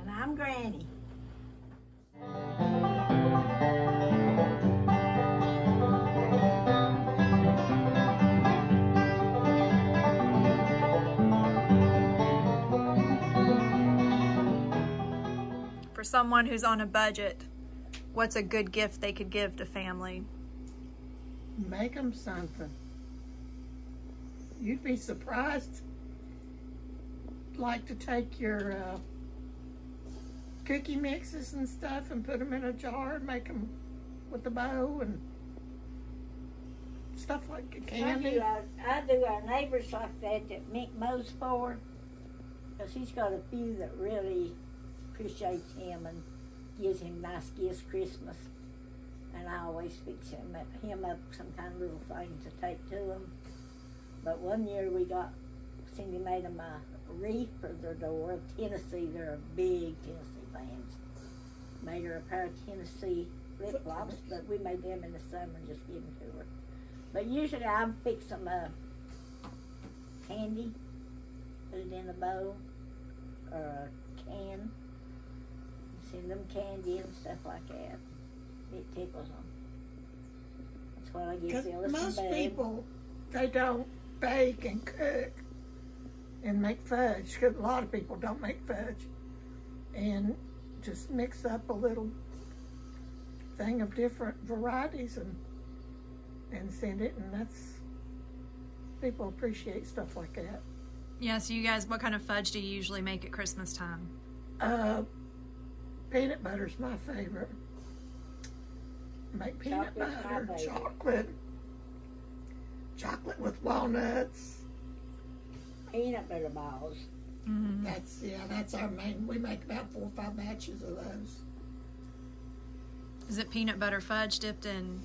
And I'm Granny. For someone who's on a budget, what's a good gift they could give to family? Make them something. You'd be surprised. Like to take your uh, cookie mixes and stuff and put them in a jar and make them with the bow and stuff like I do, candy. our, I do our neighbors like that that Mick mows for. Because he's got a few that really appreciates him and gives him nice gifts Christmas. And I always fix him, him up some kind of little thing to take to him. But one year we got, Cindy made him a wreath for their door. Tennessee, they're a big Tennessee fans. Made her a pair of Tennessee flip flops, but we made them in the summer and just give them to her. But usually I fix them a candy, put it in a bowl or a can, send them candy and stuff like that. It tickles them. That's what I Phyllis most people, they don't bake and cook and make fudge. 'cause a lot of people don't make fudge. And just mix up a little thing of different varieties and and send it. And that's, people appreciate stuff like that. Yeah, so you guys, what kind of fudge do you usually make at Christmas time? Uh, peanut butter's my favorite. Make peanut Chocolate's butter, chocolate, chocolate with walnuts. Peanut butter balls. Mm-hmm. That's yeah, that's our main. We make about four or five batches of those. Is it peanut butter fudge dipped in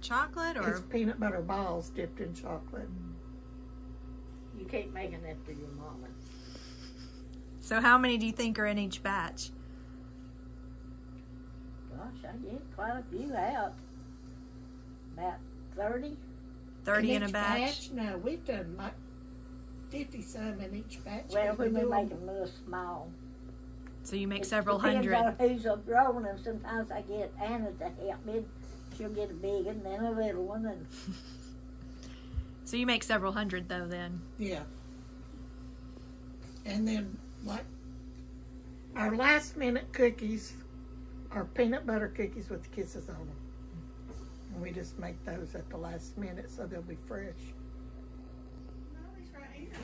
chocolate or It's or? peanut butter balls dipped in chocolate. You keep making that for your mama. So how many do you think are in each batch? Gosh, I get quite a few out. About 30. 30 in a each batch? No, we've done like fifty some in each batch. Well, 'cause when we do make 'em- them real small. So you make It several hundred. on who's up rolling them. Sometimes I get Anna to help me. She'll get a big one, then a little one, and So you make several hundred though then. Yeah. And then like our last minute cookies are peanut butter cookies with kisses on them. And we just make those at the last minute so they'll be fresh.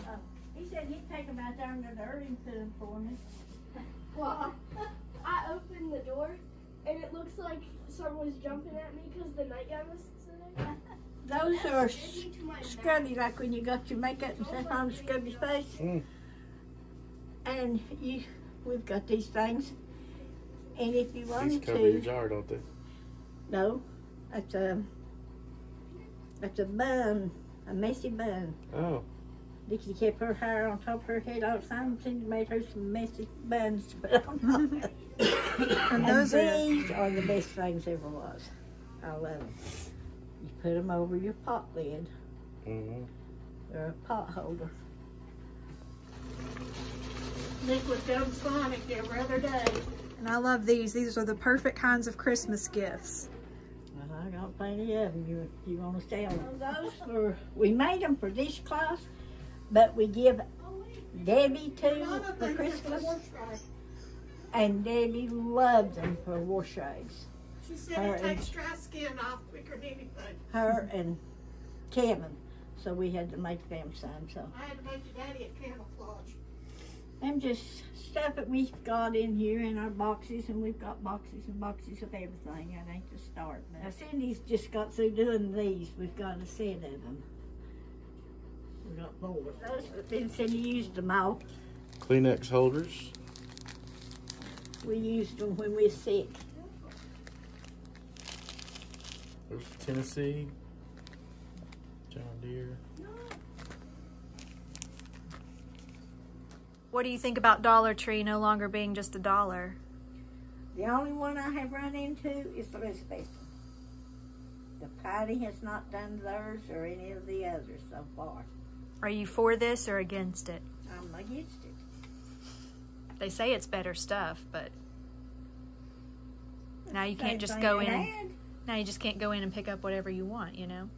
Oh, he said he'd take them out there in the dirt and put them for me. Well, I opened the door and it looks like someone was jumping at me because the nightgown was sitting. Those are Maybe to my scrubby, like when you got your makeup and stuff on to scrub your face. Mm. And you, we've got these things. And if you These wanted cover your jar, don't they? no, that's a, that's a bun, a messy bun. Oh, Dixie kept her hair on top of her head all the time. Cindy made her some messy buns to put on. And and those are these are the best things ever was. I love them. You put them over your pot lid. mm-hmm. They're a pot holder. Nick was down Sonic every other day. and I love these. These are the perfect kinds of Christmas gifts. Well, I got plenty of them. You, you want to sell them? Those for, we made them for this class, but we give Debbie two for Christmas, and Debbie loved them for wash shades. She said Her it and- takes dry skin off quicker than anything. Her and Kevin, so we had to make them some. So I had to make your daddy a camouflage. I'm just stuff that we've got in here in our boxes, and we've got boxes and boxes of everything. That ain't the start. Now Cindy's just got through doing these. We've got a set of them. We got four. Those, but then Cindy used them all. Kleenex holders. We used them when we were sick. There's Tennessee. John Deere. What do you think about Dollar Tree no longer being just a dollar? The only one I have run into is Elizabeth. The Patty has not done theirs or any of the others so far. Are you for this or against it? I'm against it. They say it's better stuff, but now you can't just go in. Had. now you just can't go in and pick up whatever you want. You know.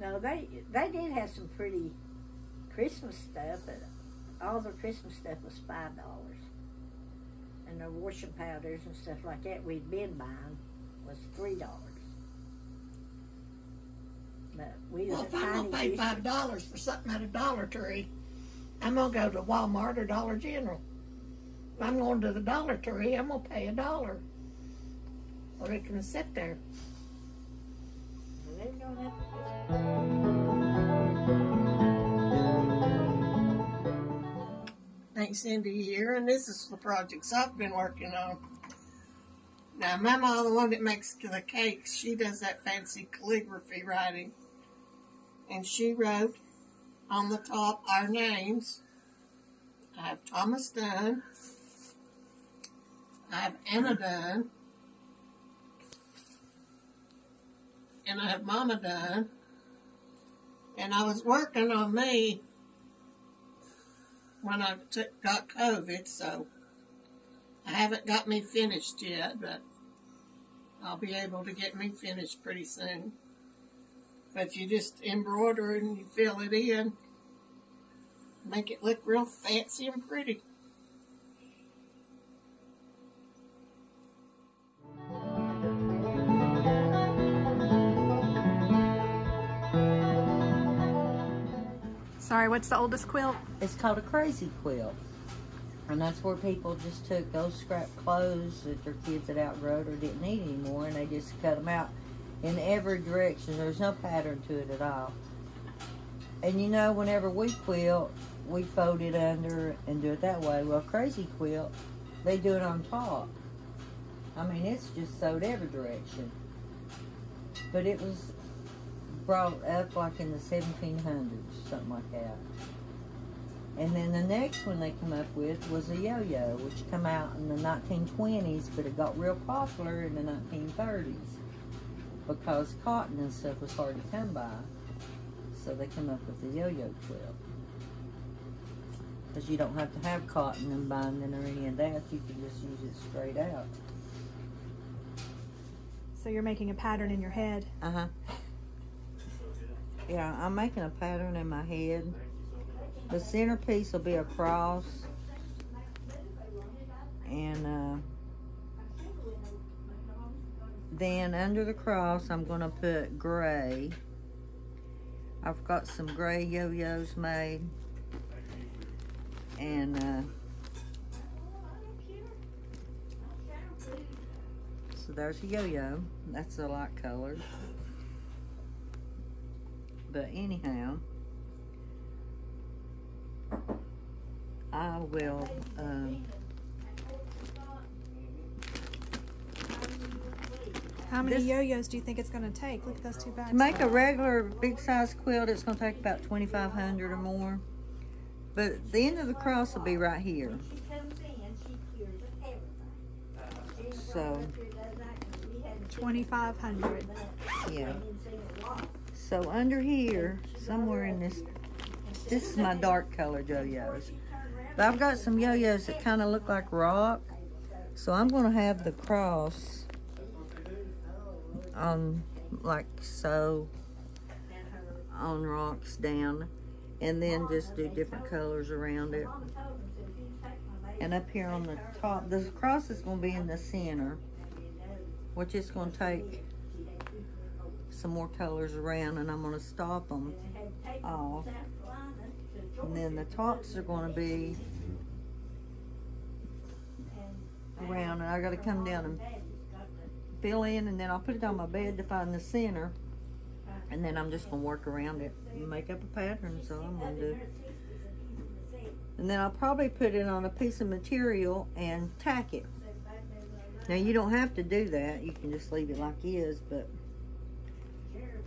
No, they they did have some pretty Christmas stuff, but all the Christmas stuff was five dollars, and the washing powders and stuff like that we'd been buying was three dollars. But we Well, if I'm gonna pay five dollars for something at a Dollar Tree, I'm gonna go to Walmart or Dollar General. If I'm going to the Dollar Tree, I'm gonna pay a dollar. Or it can sit there. They don't have to- Thanks, Cindy here, and this is the projects I've been working on. Now, Mama, the one that makes the cakes, she does that fancy calligraphy writing. And she wrote on the top our names. I have Thomas Dunn. I have Anna Dunn. And I have Mama Dunn. And I was working on me when I got COVID, so I haven't got me finished yet, but I'll be able to get me finished pretty soon. But you just embroider and you fill it in, make it look real fancy and pretty. Sorry, what's the oldest quilt? It's called a crazy quilt. And that's where people just took those scrap clothes that their kids had outgrown or didn't need anymore and they just cut them out in every direction. There's no pattern to it at all. And you know, whenever we quilt, we fold it under and do it that way. Well, crazy quilt, they do it on top. I mean, it's just sewed every direction. But it was brought up like in the 1700s, something like that. And then the next one they come up with was a yo-yo, which come out in the 1920s, but it got real popular in the 1930s because cotton and stuff was hard to come by. So they come up with the yo-yo quilt. Because you don't have to have cotton and binding or any of that. You can just use it straight out. So you're making a pattern in your head. Uh huh. Yeah, I'm making a pattern in my head. The centerpiece will be a cross. And uh, then under the cross, I'm going to put gray. I've got some gray yo-yos made. And uh, so there's a yo-yo. That's a light color. But anyhow, I will. Um, How many This- yo-yos do you think it's going to take? Look at those two bags. to make a regular big size quilt, it's going to take about 2,500 or more. But the end of the cross will be right here. She comes in, she cures everything. She's So- brought up here the other night 'cause we hadn't seen 2,500. Yeah. We didn't see it a lot. So under here, somewhere in this, this is my dark colored yo-yos. But I've got some yo-yos that kind of look like rock. So I'm going to have the cross on like so on rocks down and then just do different colors around it. And up here on the top, the cross is going to be in the center, which is going to take some more colors around and I'm going to stop them off. And then the tops are going to be around and I got to come down and fill in and then I'll put it on my bed to find the center and then I'm just going to work around it and make up a pattern so I'm going to do. And then I'll probably put it on a piece of material and tack it. Now you don't have to do that. You can just leave it like is, but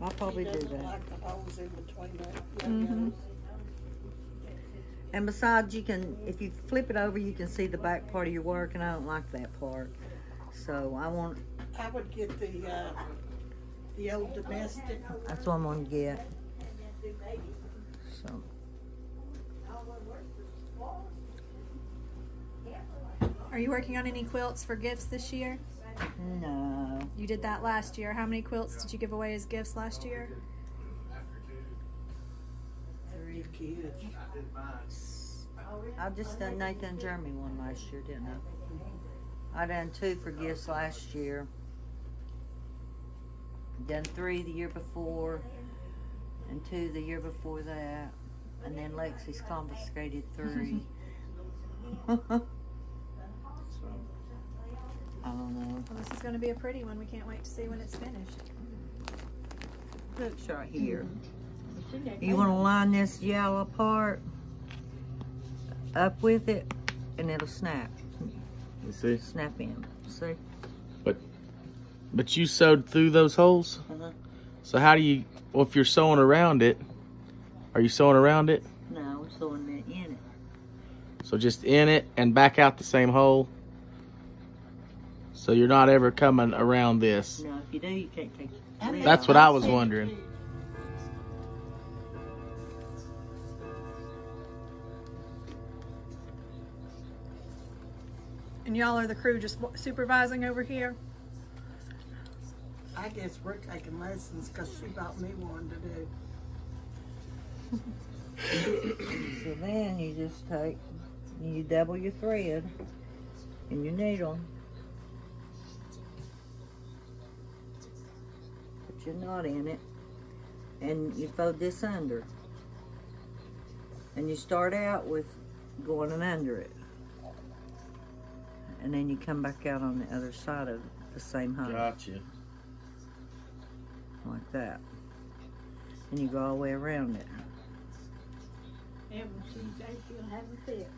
I'll probably do that. like the holes in between the Mhm. And besides, you can, if you flip it over, you can see the back part of your work, and I don't like that part. So I want, I would get the, uh, the old domestic. that's what I'm gonna get. So, Are you working on any quilts for gifts this year? No. You did that last year. How many quilts did you give away as gifts last year? Three kids. I just done Nathan Jeremy one last year, didn't I? I done two for gifts last year. Done three the year before, and two the year before that, and then Lexi's confiscated three. so, I don't know. Well, this is going to be a pretty one. We can't wait to see when it's finished. Looks right here. You want to line this yellow part up with it, and it'll snap. You see? Snap in. See? But you sewed through those holes? Uh-huh. So how do you, well, if you're sewing around it, are you sewing around it? No, I'm sewing it in it. So just in it and back out the same hole? So you're not ever coming around this? No, if you do, you can't take it. That's what I was wondering. And y'all are the crew just supervising over here? I guess we're taking lessons because she bought me one to do. So then you just take, you double your thread and your needle. Put your knot in it and you fold this under. And you start out with going and under it. And then you come back out on the other side of the same hook. Gotcha. Like that. And you go all the way around it. Evan, she says she'll have a fit.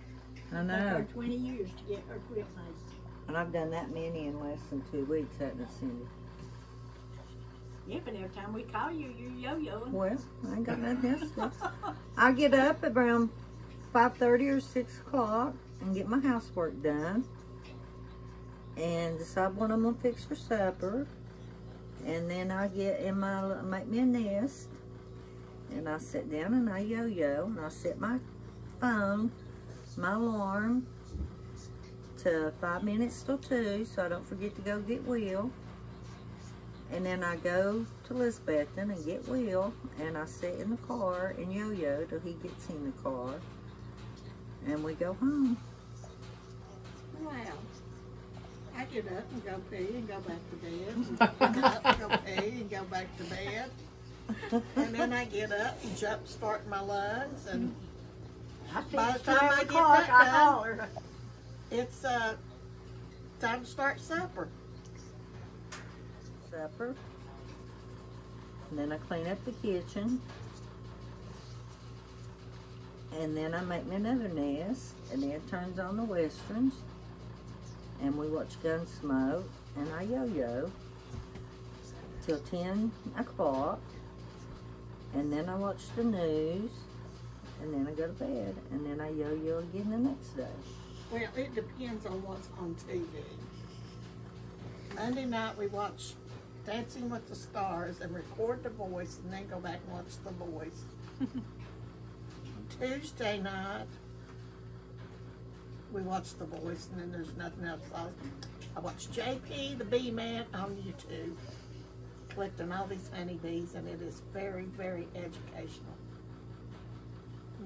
I know. her twenty years to get her quilt made. And I've done that many in less than two weeks, haven't I, Cindy? Yeah, but every time we call you, you're yo-yoing. Well, I ain't got nothing else to do. I get up around 5.30 or 6 o'clock and get my housework done. And decide what I'm going to fix for supper. And then I get in my, make me a nest. And I sit down and I yo-yo. And I set my phone, my alarm, to 5 minutes till 2 so I don't forget to go get Will. And then I go to Elizabethton and get Will, and I sit in the car and yo-yo till he gets in the car, and we go home. Wow. I get up and go pee and go back to bed. Get up and go pee and go back to bed. And then I get up and jump start my lungs and I By the time I get that done- it's uh time to start supper. Supper. And then I clean up the kitchen. And then I make me another nest, and then it turns on the westerns. And we watch Gunsmoke, and I yo-yo till 10 o'clock. And then I watch the news, and then I go to bed, and then I yo-yo again the next day. Well, it depends on what's on TV. Monday night we watch Dancing with the Stars and record the voice and then go back and watch the voice. Tuesday night we watch the voice and then there's nothing else. I, I watch JP the Bee Man on YouTube, collecting all these honeybees and it is very, very educational.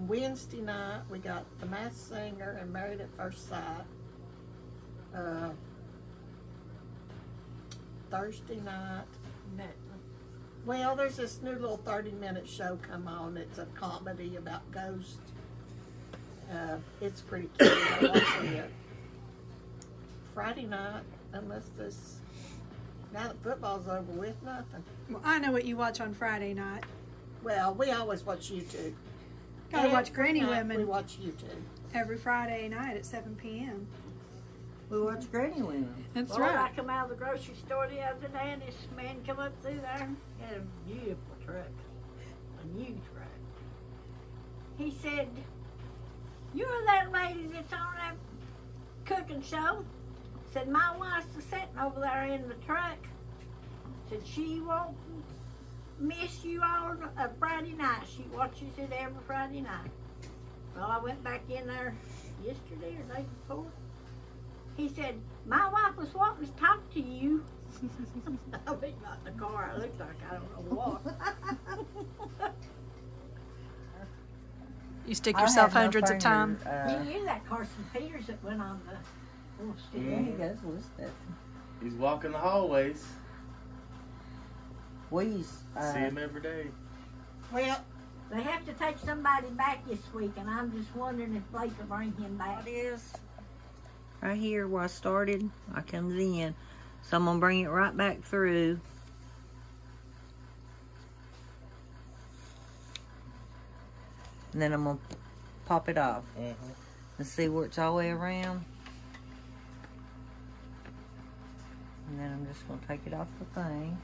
Wednesday night we got The Masked Singer and Married at First Sight. Uh, Thursday night. Well, there's this new little 30 minute show come on. It's a comedy about ghosts. Uh, it's pretty cute. I watch it. Friday night, unless this, now that football's over with, nothing. Well, I know what you watch on Friday night. Well, we always watch YouTube. Gotta watch Granny night Women We watch YouTube. every Friday night at 7 p.m. We watch Granny Women. That's Well, I come out of the grocery store the other day and this man come up through there. He had a beautiful truck. A new truck. He said, You're that lady that's on that cooking show? Said, My wife's a sitting over there in the truck. Said, She won't miss you all a Friday night. She watches it every Friday night. Well, I went back in there yesterday or the day before. He said, My wife was wanting to talk to you. I mean, not in the car. I looked like I don't know what. You stick I yourself have no hundreds of times. Uh, you knew that Carson Peters that went on the. Oh, stick. yeah, he goes with. He's walking the hallways. We uh, See him every day. Well, They have to take somebody back this week, and I'm just wondering if Blake will bring him back. It is right here where I started. I comes in, so I'm gonna bring it right back through. And then I'm gonna pop it off mm-hmm. and see where it's all the way around. And then I'm just gonna take it off the thing.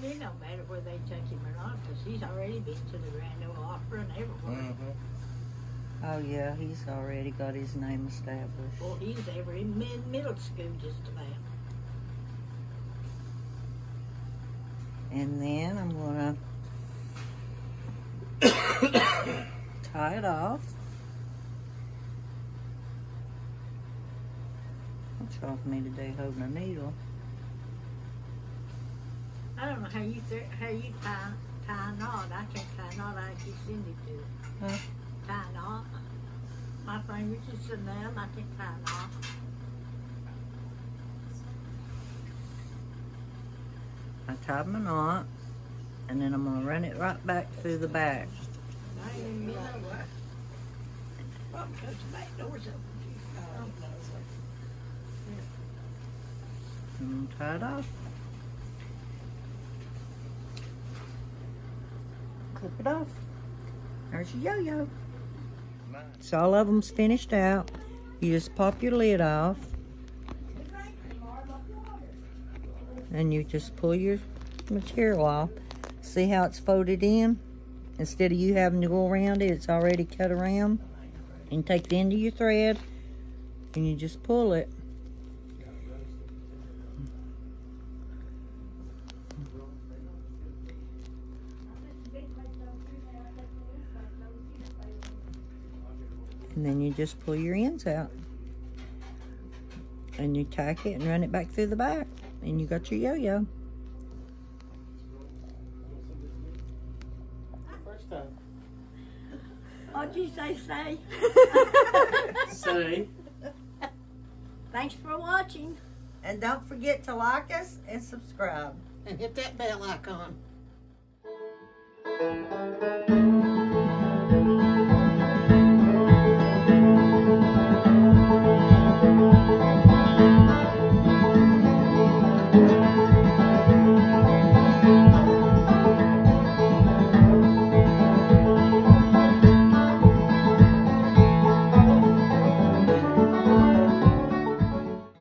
Well, it don't matter where they take him or not, 'cause he's already been to the Grand Ole Opry and everywhere. Mm-hmm. Oh yeah, he's already got his name established. Well, he's every in mid middle school just about. And then I'm gonna tie it off. What's wrong with me today holding a needle? I don't know how you how you tie tie a knot. I can't tie a knot. I keep Cindy to it. Huh? tie a knot. My fingers is so numb. I can't tie a knot. I tied my knot, and then I'm gonna run it right back through the back. I ain't even been. Well, because the back door's open. And tie it off. Clip it off. There's your yo-yo. So all of them's finished out. You just pop your lid off. And you just pull your material off. See how it's folded in? Instead of you having to go around it, it's already cut around. And take the end of your thread and you just pull it. And then you just pull your ends out. And you tack it and run it back through the back. And you got your yo-yo. First time. What'd you say, say? Say. Thanks for watching. And don't forget to like us and subscribe. and hit that bell icon.